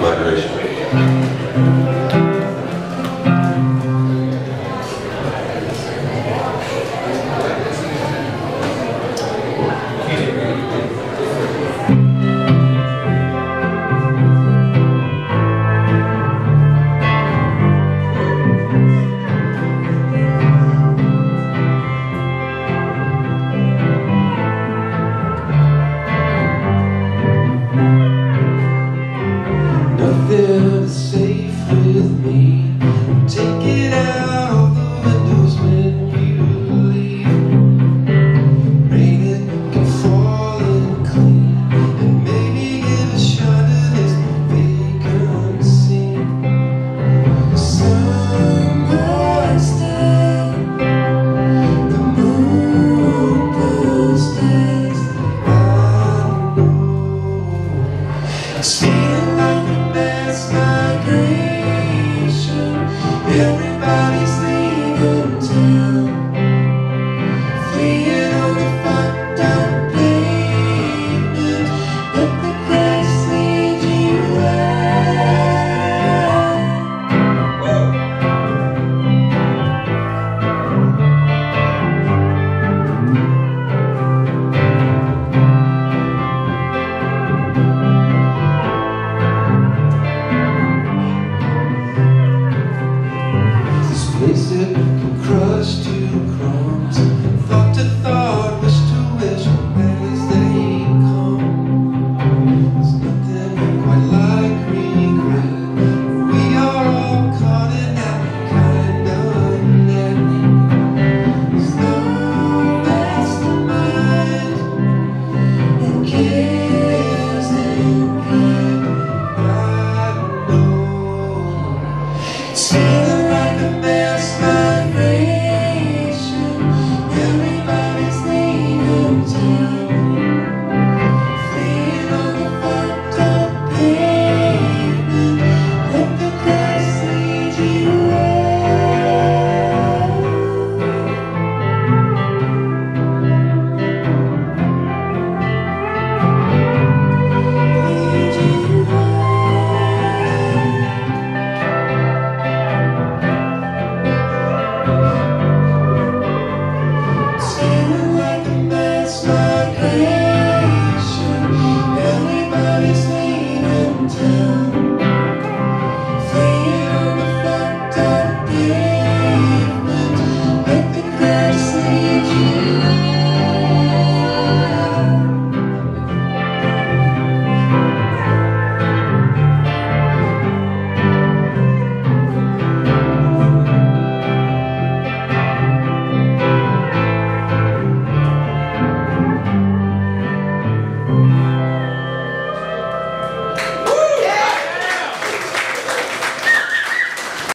vibration. Yes. They said, come cry.